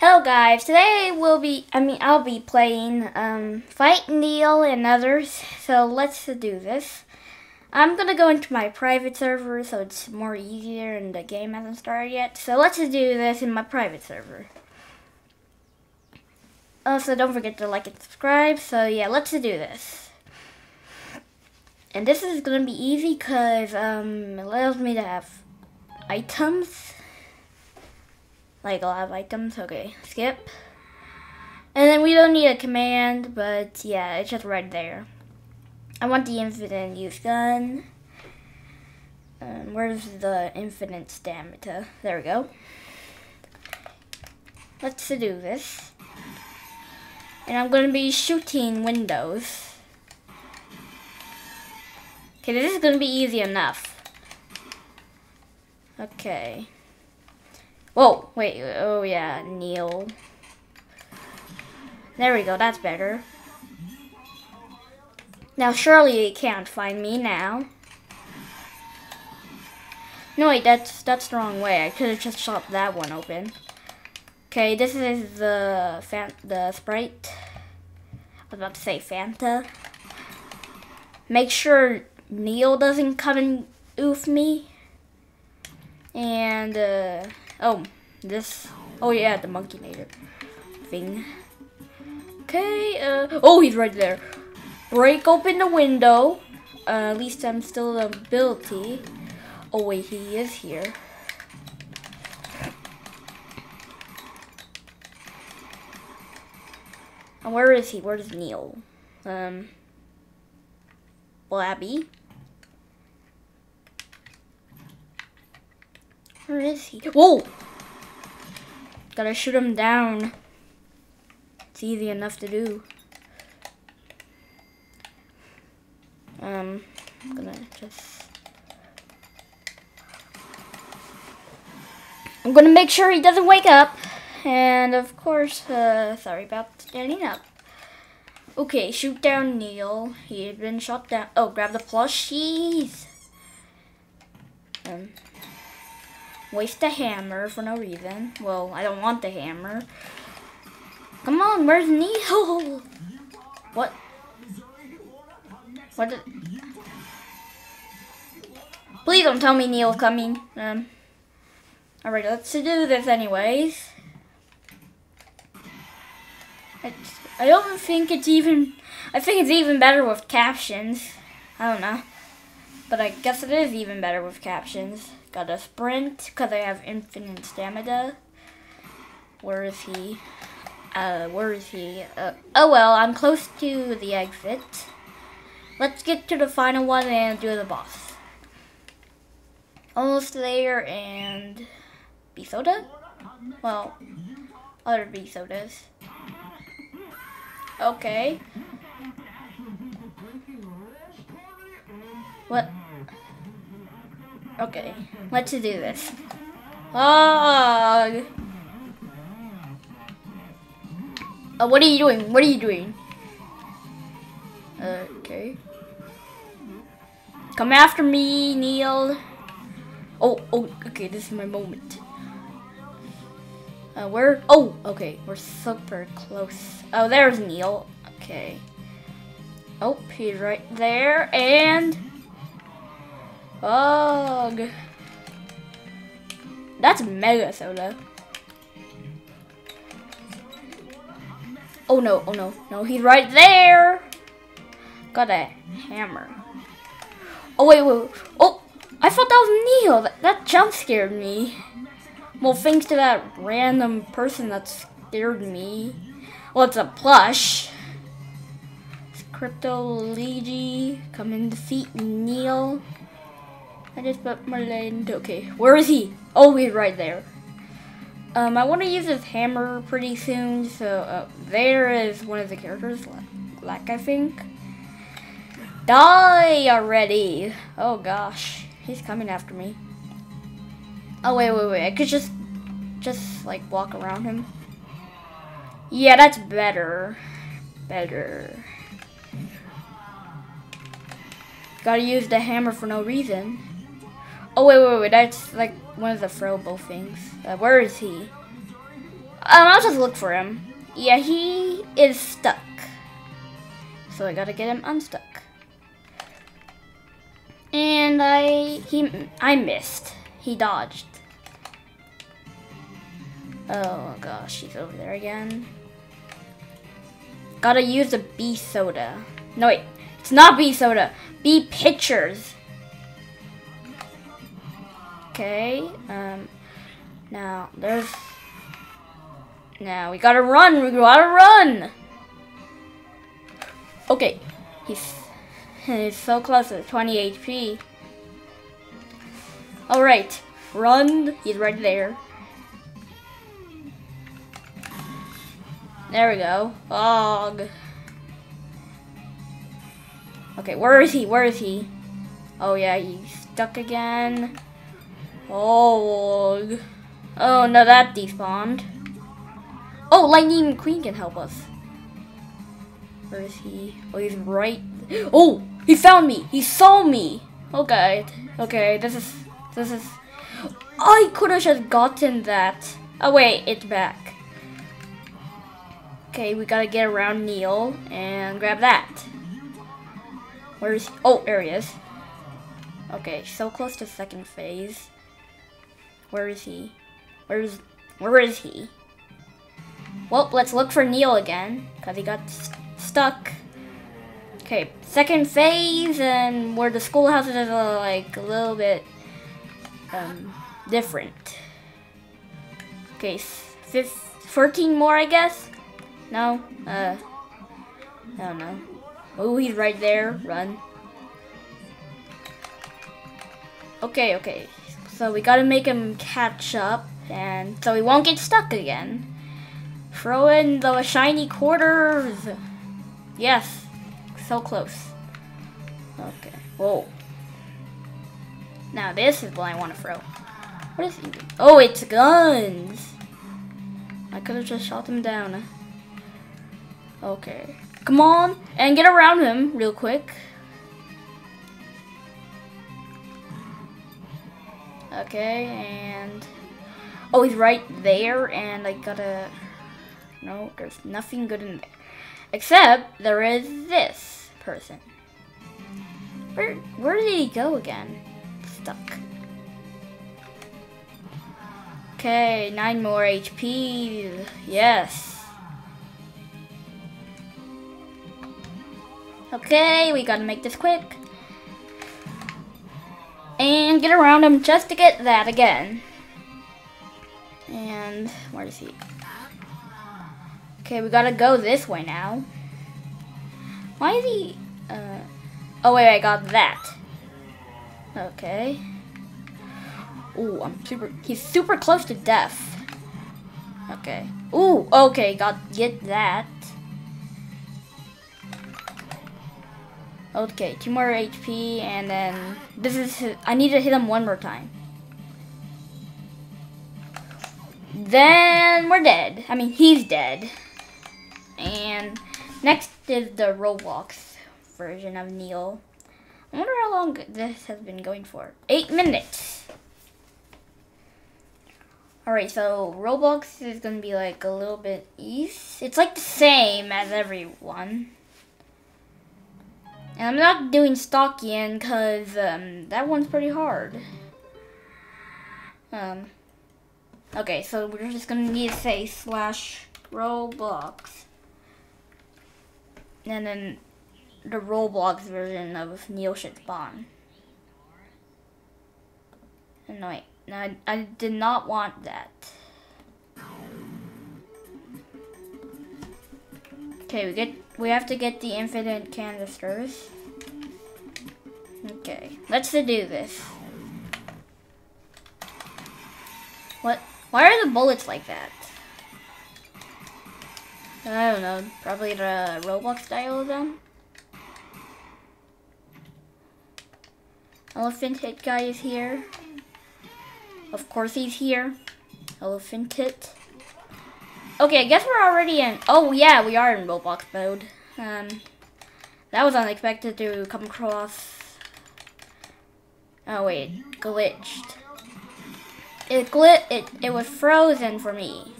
Hello guys, today we'll be, I mean I'll be playing um, Fight Neil and others, so let's do this. I'm gonna go into my private server so it's more easier and the game hasn't started yet, so let's do this in my private server. Also don't forget to like and subscribe, so yeah, let's do this. And this is gonna be easy because um, it allows me to have items like a lot of items. Okay, skip. And then we don't need a command, but yeah, it's just right there. I want the infinite use gun. Um, where's the infinite stamina? There we go. Let's do this. And I'm going to be shooting windows. Okay, this is going to be easy enough. Okay. Whoa, wait, oh yeah, Neil. There we go, that's better. Now surely it can't find me now. No wait, that's that's the wrong way. I could have just shot that one open. Okay, this is the fan the sprite. I was about to say Fanta. Make sure Neil doesn't come and oof me. And uh Oh, this. Oh yeah, the monkey nader thing. Okay. Uh. Oh, he's right there. Break open the window. Uh, at least I'm still the ability. Oh wait, he is here. And where is he? Where's Neil? Um. Blabby. Where is he? Whoa! Gotta shoot him down. It's easy enough to do. Um, I'm gonna just... I'm gonna make sure he doesn't wake up. And of course, uh, sorry about standing up. Okay, shoot down Neil. He had been shot down. Oh, grab the plushies. Um, Waste a hammer for no reason. Well, I don't want the hammer. Come on, where's Neil? What? What did... Please don't tell me Neil's coming. Um. Alright, let's do this anyways. It's, I don't think it's even... I think it's even better with captions. I don't know. But I guess it is even better with captions. Gotta sprint because I have infinite stamina. Where is he? Uh, where is he? Uh, oh well, I'm close to the exit. Let's get to the final one and do the boss. Almost there and... B soda? Well, other B sodas. Okay. What? Okay, let's do this. Oh, uh, what are you doing? What are you doing? Okay. Come after me, Neil. Oh, oh, okay, this is my moment. Uh, where? Oh, okay, we're super close. Oh, there's Neil. Okay. Oh, he's right there, and... Ugh. That's mega soda. Oh no, oh no, no, he's right there. Got a hammer. Oh wait, wait, wait. oh, I thought that was Neil. That, that jump scared me. Well, thanks to that random person that scared me. Well, it's a plush. It's Crypto Luigi. Come and defeat Neil. I just put my land. Okay, where is he? Oh, he's right there. Um, I want to use his hammer pretty soon, so uh, there is one of the characters, like I think. Die already! Oh gosh, he's coming after me. Oh wait, wait, wait! I could just, just like walk around him. Yeah, that's better. Better. Gotta use the hammer for no reason. Oh, wait, wait, wait. That's like one of the throwable things. Uh, where is he? Um, I'll just look for him. Yeah, he is stuck. So I gotta get him unstuck. And I he I missed. He dodged. Oh gosh, he's over there again. Gotta use the bee soda. No wait, it's not B soda. B pitchers. Okay. Um. Now there's. Now we gotta run. We gotta run. Okay. He's he's so close to 20 HP. All right. Run. He's right there. There we go. Og. Okay, where is he? Where is he? Oh yeah, he's stuck again. Og. Oh, oh no, that despawned. Oh, Lightning Queen can help us. Where is he? Oh, he's right. Oh, he found me. He saw me. Oh, okay, okay, this is, this is. I could have just gotten that. Oh wait, it's back. Okay, we gotta get around Neil and grab that. Where is he? Oh, there he is. Okay, so close to second phase. Where is he? Where is, where is he? Well, let's look for Neil again, because he got st stuck. Okay, second phase, and where the schoolhouses is uh, like a little bit um, different. Okay, 15, 14 more, I guess. No? Uh, I don't know. Oh, he's right there. Run. Okay, okay. So we gotta make him catch up, and so he won't get stuck again. Throw in the shiny quarters. Yes. So close. Okay. Whoa. Now this is what I want to throw. What is he? Oh, it's guns. I could have just shot him down. Okay. Come on, and get around him real quick. Okay, and... Oh, he's right there, and I gotta... No, there's nothing good in there. Except, there is this person. Where, where did he go again? Stuck. Okay, nine more HP. Yes. Okay, we gotta make this quick. And get around him just to get that again. And where is he? Okay, we gotta go this way now. Why is he... Uh, oh, wait, I got that. Okay. Ooh, I'm super... He's super close to death. Okay. Ooh, okay, got get that. Okay, two more HP, and then this is. I need to hit him one more time. Then we're dead. I mean, he's dead. And next is the Roblox version of Neil. I wonder how long this has been going for. Eight minutes. Alright, so Roblox is going to be like a little bit east. It's like the same as everyone. And I'm not doing Stockian because um, that one's pretty hard. Um, okay, so we're just going to need to say slash Roblox. And then the Roblox version of Neil spawn. No, wait. No, I, I did not want that. Okay, we get we have to get the infinite canisters. Okay, let's do this. What? Why are the bullets like that? I don't know. Probably the Roblox style of them. Elephant Hit guy is here. Of course he's here. Elephant Hit. Okay, I guess we're already in... Oh, yeah, we are in Roblox mode. Um, that was unexpected to come across. Oh, wait. Glitched. It glit. It, it was frozen for me.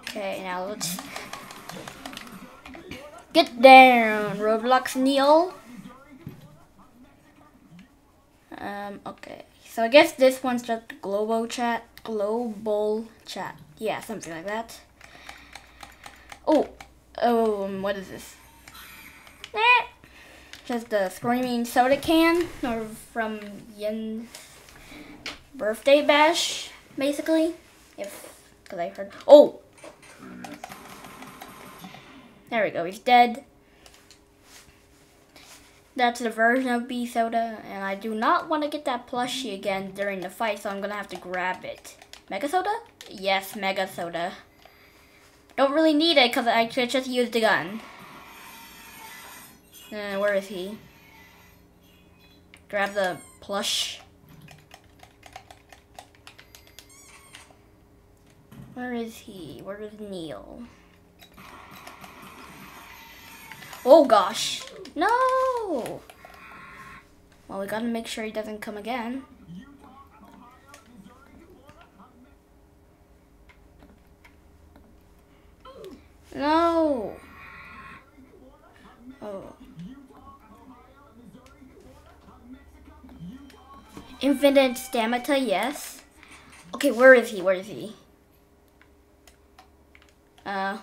Okay, now let's get down, Roblox Neil. Um, okay. So I guess this one's just global chat, global chat. Yeah, something like that. Oh, um, what is this? Eh, just the screaming soda can, or from Yen's birthday bash, basically. If, cause I heard. Oh, there we go. He's dead. That's the version of B soda, and I do not want to get that plushie again during the fight, so I'm gonna have to grab it. Mega soda? Yes, mega soda. Don't really need it because I just use the gun. Uh, where is he? Grab the plush. Where is he? Where is Neil? Oh gosh. No! Well, we gotta make sure he doesn't come again. No! Oh. Infinite stamina, yes. Okay, where is he? Where is he? Uh.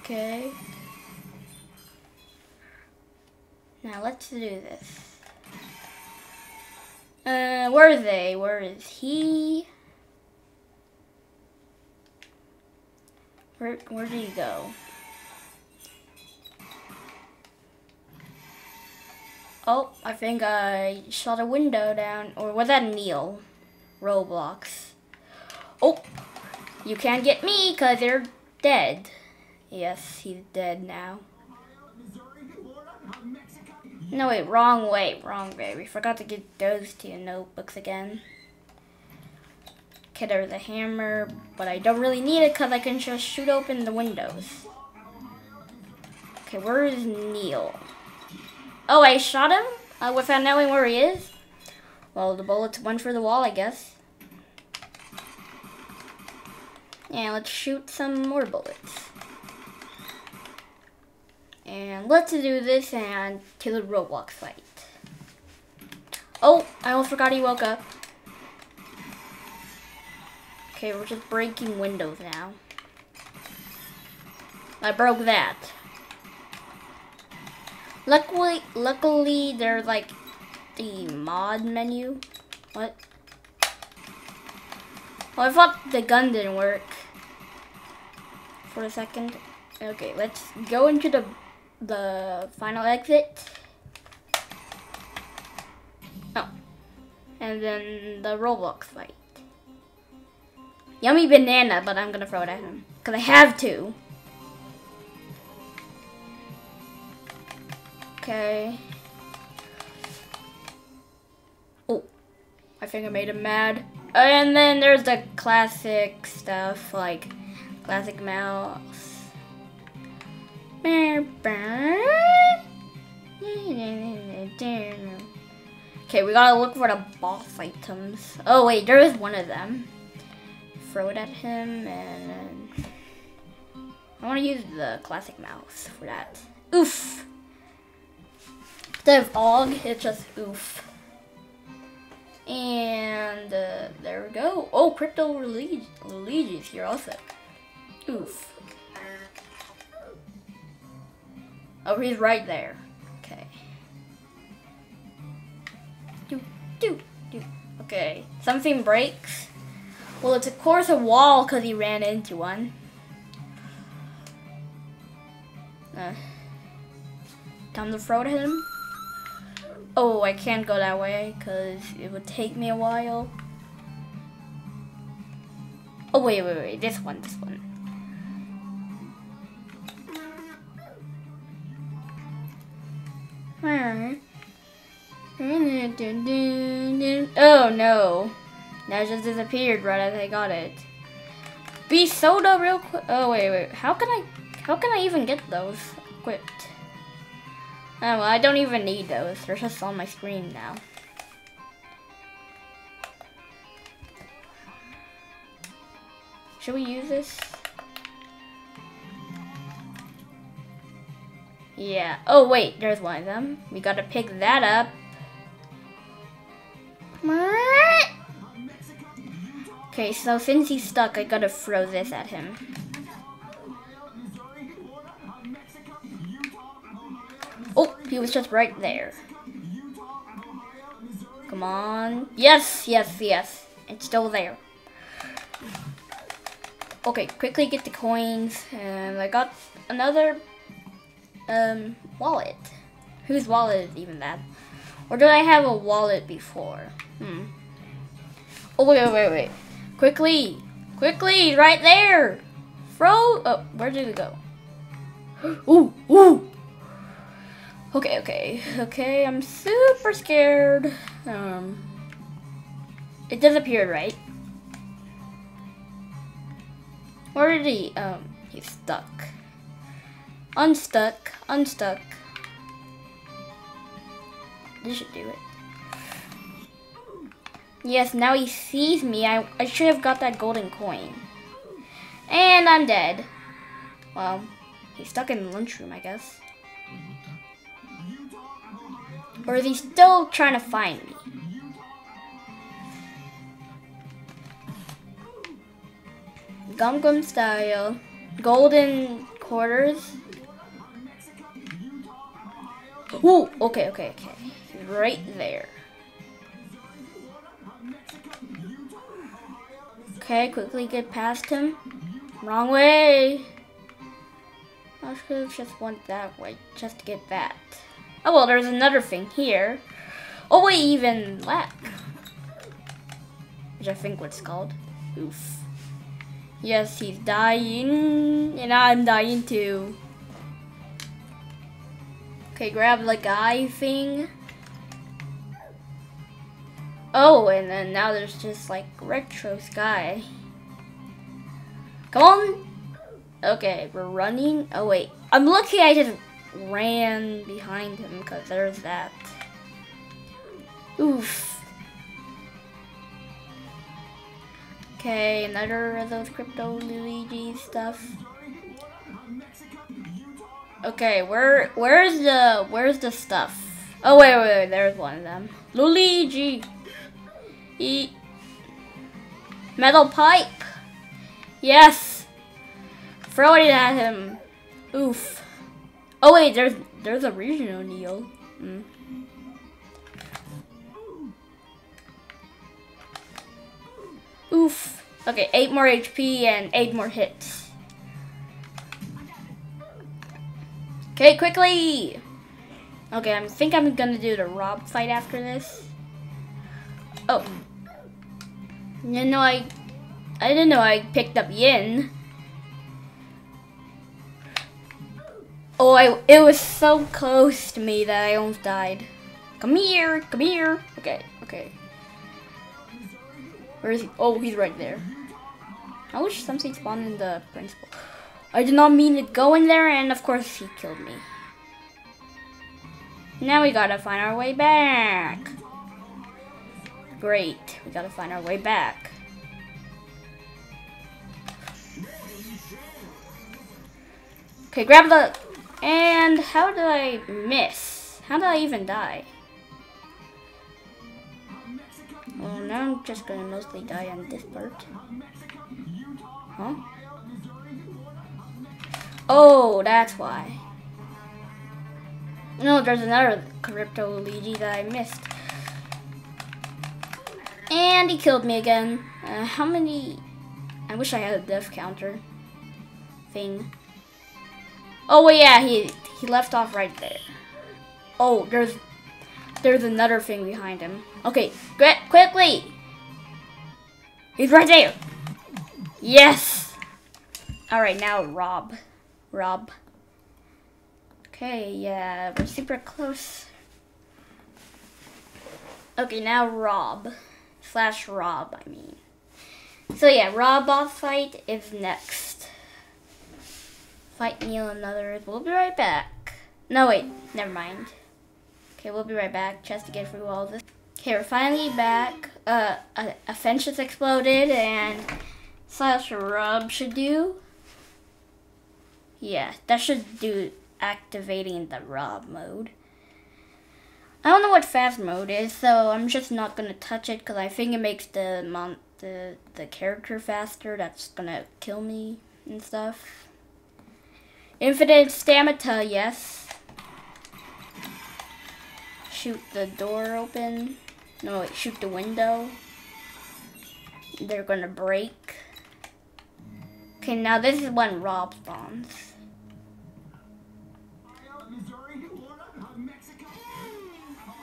Okay. Now let's do this. Uh, where are they? Where is he? Where, where did he go? Oh, I think I shot a window down. Or was that Neil? Roblox. Oh, you can't get me because they're dead. Yes, he's dead now. No, wait, wrong way, wrong way. We forgot to get those two notebooks again. There's a hammer, but I don't really need it because I can just shoot open the windows. Okay, where is Neil? Oh, I shot him uh, without knowing where he is? Well, the bullets went for the wall, I guess. And let's shoot some more bullets. And let's do this and to the Roblox fight. Oh, I almost forgot he woke up. Okay, we're just breaking windows now. I broke that. Luckily, luckily, there's like the mod menu. What? Well, I thought the gun didn't work for a second. Okay, let's go into the the final exit. Oh. And then the Roblox fight. Yummy banana, but I'm gonna throw it at him. Because I have to. Okay. Oh. I think I made him mad. And then there's the classic stuff, like classic mouse. Okay, we gotta look for the boss items. Oh wait, there is one of them. Throw it at him and I wanna use the classic mouse for that. Oof! Instead of og, it's just oof. And uh, there we go. Oh, Crypto Luigi's here also. Oof. Oh, he's right there. Okay. Do, do, do. Okay. Something breaks. Well, it's of course a wall because he ran into one. Uh, time to throw to him. Oh, I can't go that way because it would take me a while. Oh, wait, wait, wait. This one, this one. Oh no. That just disappeared right as I got it. Be soda real quick. Oh wait, wait. How can I how can I even get those equipped? Oh well, I don't even need those. They're just on my screen now. Should we use this? Yeah. Oh, wait. There's one of them. We gotta pick that up. Okay, so since he's stuck, I gotta throw this at him. Oh, he was just right there. Come on. Yes, yes, yes. It's still there. Okay, quickly get the coins. And I got another um, wallet. Whose wallet is even that? Or did I have a wallet before? Hmm. Oh, wait, wait, wait, wait. Quickly! Quickly! Right there! Throw! Oh, where did it go? ooh! Ooh! Okay, okay, okay. I'm super scared. Um, it disappeared, right? Where did he? Um, he's stuck. Unstuck. Unstuck. This should do it. Yes, now he sees me. I, I should have got that golden coin. And I'm dead. Well, he's stuck in the lunchroom, I guess. Or is he still trying to find me? Gum Gum style. Golden quarters. Ooh, okay, okay, okay. Right there. Okay, quickly get past him. Wrong way. I should have just went that way, just to get that. Oh, well, there's another thing here. Oh, wait, even lack. Which I think what's called. Oof. Yes, he's dying, and I'm dying too. Okay, grab the guy thing. Oh, and then now there's just like retro sky. Come on. Okay, we're running. Oh wait, I'm lucky I just ran behind him because there's that. Oof. Okay, another of those crypto Luigi stuff. Okay, where where's the where's the stuff? Oh wait, wait, wait, there's one of them. Luigi. Eat metal pipe. Yes. Throw it at him. Oof. Oh wait, there's there's a regional Neo. Mm. Oof. Okay, eight more HP and eight more hits. Okay, quickly! Okay, I think I'm gonna do the Rob fight after this. Oh. You know, I... I didn't know I picked up Yin. Oh, I, it was so close to me that I almost died. Come here, come here. Okay, okay. Where is he? Oh, he's right there. I wish something spawned in the principal. I did not mean to go in there, and of course he killed me. Now we gotta find our way back. Great, we gotta find our way back. Okay, grab the... And how did I miss? How did I even die? Well, now I'm just gonna mostly die on this part. Huh? Oh, that's why. No, there's another Crypto Luigi that I missed. And he killed me again. Uh, how many... I wish I had a death counter thing. Oh, well, yeah, he, he left off right there. Oh, there's there's another thing behind him. Okay, get quickly! He's right there! Yes! Alright, now Rob. Rob. Okay, yeah, we're super close. Okay, now Rob. Slash Rob, I mean. So yeah, Rob boss fight is next. Fight Neil and others. We'll be right back. No, wait, never mind. Okay, we'll be right back just to get through all this. Okay, we're finally back. Uh, a, a fence just exploded and slash Rob should do. Yeah, that should do activating the Rob mode. I don't know what fast mode is, so I'm just not gonna touch it because I think it makes the mon the the character faster. That's gonna kill me and stuff. Infinite stamina, yes. Shoot the door open. No, wait, shoot the window. They're gonna break. Okay, now this is when Rob spawns.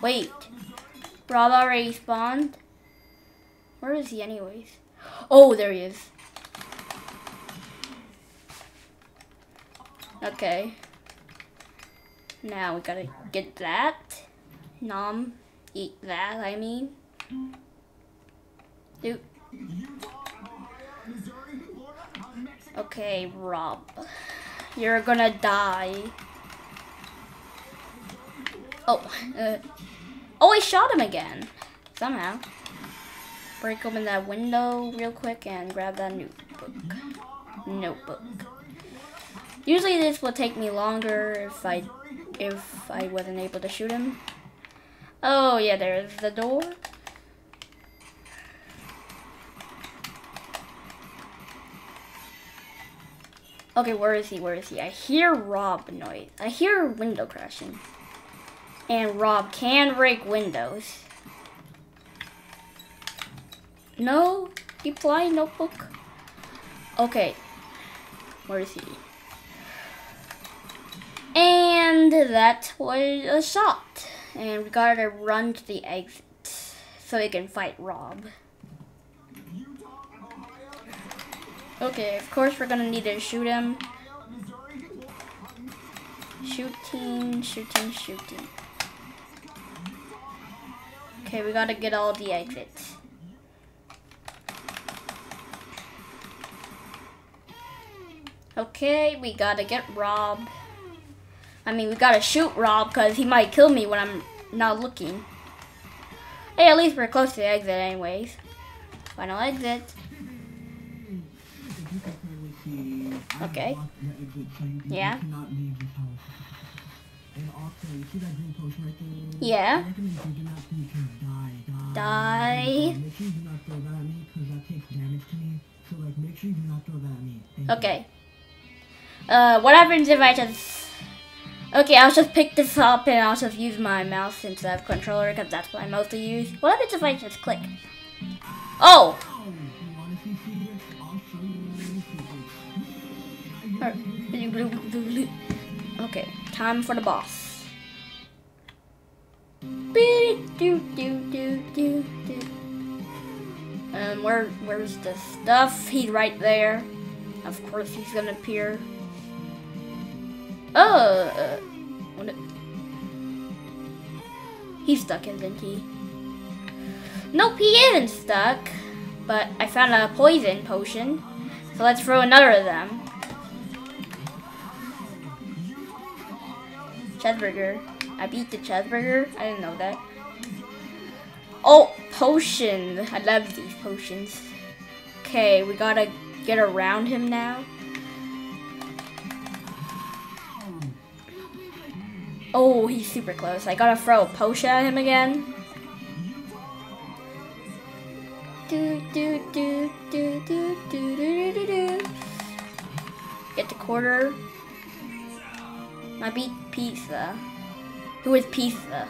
Wait. Rob already spawned? Where is he anyways? Oh, there he is. Okay. Now we gotta get that. Nom. Eat that, I mean. Dude. Okay, Rob. You're gonna die. Oh, uh, oh, I shot him again. Somehow. Break open that window real quick and grab that notebook. Notebook. Usually this will take me longer if I if I wasn't able to shoot him. Oh yeah, there's the door. Okay, where is he? Where is he? I hear Rob noise. I hear window crashing. And Rob can break windows. No? Flying, notebook? Okay. Where is he? And that was a shot. And we gotta run to the exit so we can fight Rob. Okay, of course we're gonna need to shoot him. Shooting, shooting, shooting. Okay, we gotta get all the exits. Okay, we gotta get Rob. I mean, we gotta shoot Rob because he might kill me when I'm not looking. Hey, at least we're close to the exit anyways. Final exit. Okay. Yeah. Yeah. Die. Okay. Uh, what happens if I just... Okay, I'll just pick this up and I'll just use my mouse instead of controller because that's what I mostly use. What happens if I just click? Oh! Okay, time for the boss. Um, where, where's the stuff? He's right there. Of course, he's gonna appear. Oh, uh? He's stuck, isn't he? Nope, he isn't stuck. But I found a poison potion, so let's throw another of them. Cheeseburger. I beat the cheeseburger. I didn't know that. Oh, potion. I love these potions. Okay, we gotta get around him now. Oh, he's super close. I gotta throw a potion at him again. Do do do do do do do do do. Get the quarter. I beat Pizza. Who is Pizza?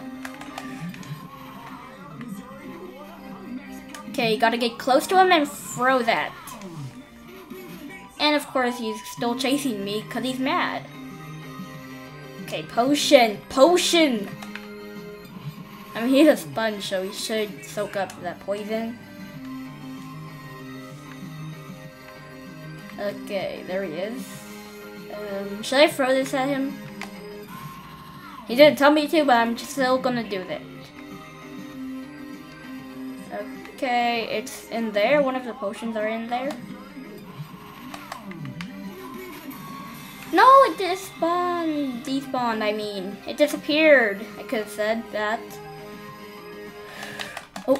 Okay, gotta get close to him and throw that. And of course, he's still chasing me because he's mad. Okay, potion, potion! I mean, he's a sponge, so he should soak up that poison. Okay, there he is. Um, should I throw this at him? He didn't tell me to, but I'm still gonna do that. Okay, it's in there. One of the potions are in there. No, it despawned. Despawned, I mean. It disappeared. I could have said that. Oh,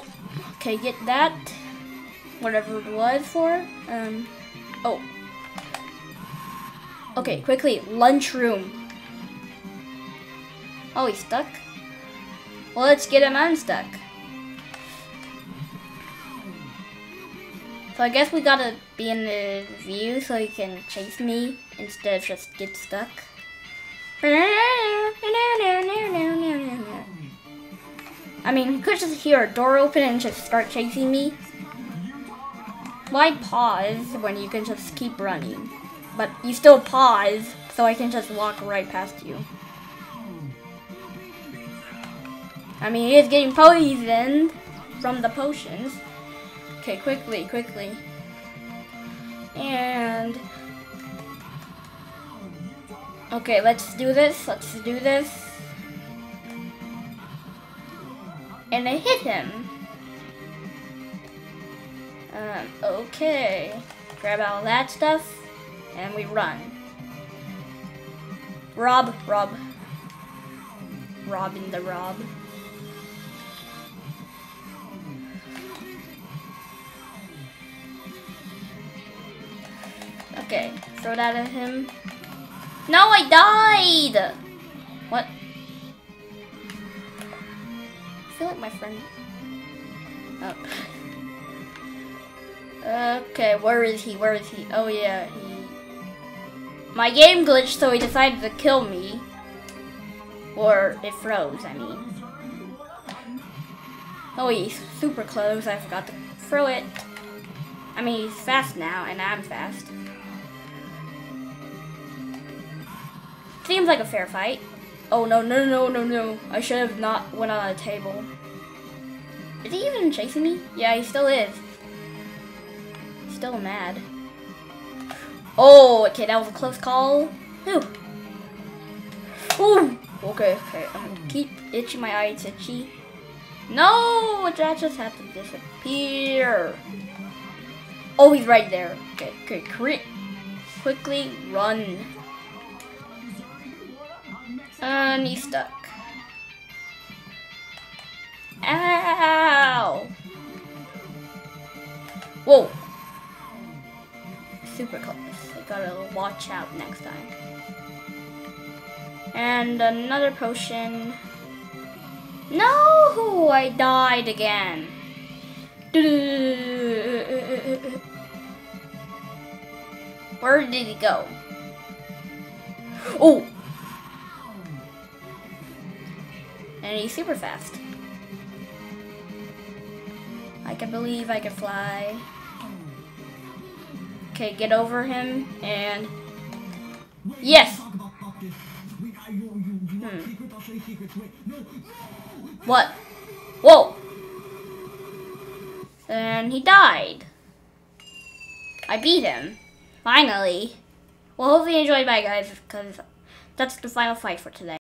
okay, get that. whatever it was for. Um, oh. Okay, quickly, lunchroom. Oh, he's stuck? Well, let's get him unstuck. So I guess we gotta be in the view so he can chase me instead of just get stuck. I mean, he could just hear a door open and just start chasing me. Why pause when you can just keep running? But you still pause, so I can just walk right past you. I mean, he is getting poisoned from the potions. Okay, quickly, quickly. And... Okay, let's do this, let's do this. And I hit him. Um, okay. Grab all that stuff, and we run. Rob, Rob. Robin the Rob. Okay, throw that at him. No, I died! What? I feel like my friend... Oh. Okay, where is he? Where is he? Oh yeah, he... My game glitched, so he decided to kill me. Or it froze, I mean. Oh, he's super close. I forgot to throw it. I mean, he's fast now, and I'm fast. Seems like a fair fight. Oh, no, no, no, no, no. I should have not went on a table. Is he even chasing me? Yeah, he still is. Still mad. Oh, okay, that was a close call. Ooh. Ooh. Okay, okay. I'm gonna keep itching my eyes itchy. No, that just had to disappear. Oh, he's right there. Okay, okay, crit. Quickly run. And he's stuck. Ow! Whoa! Super close. Gotta watch out next time. And another potion. No! I died again. Where did he go? Oh! And he's super fast. I can believe I can fly. Okay, get over him and... Yes! Hmm. What? Whoa! And he died. I beat him. Finally. Well, hopefully you enjoyed. Bye, guys, because that's the final fight for today.